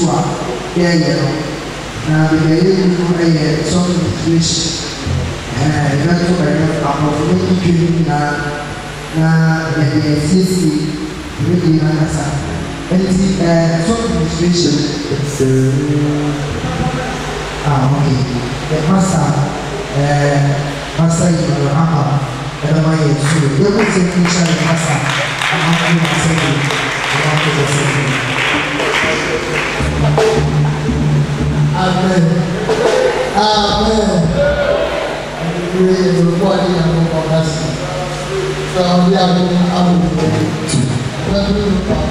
su a yɛayɛ no na baabi a yɛyɛ no yɛ sɔm inspiration yɛbɛto bɛyɛ aborɔfo no twitwa no nyinaa na yɛde asiesie radio no ankasa nti sɔm inspiration ah okay the master master yi no ama ɛbɛma yɛ nsuo yɛbɔ sɛ nhyɛ ne master ama ko na sɛ bi ama ko na sɛ bi Amen. Amen. Praise the Lord in our mercy. So we have been able Amen.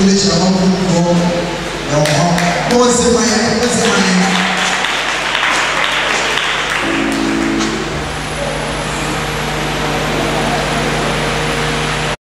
congratulations. Once in my head, once in my head.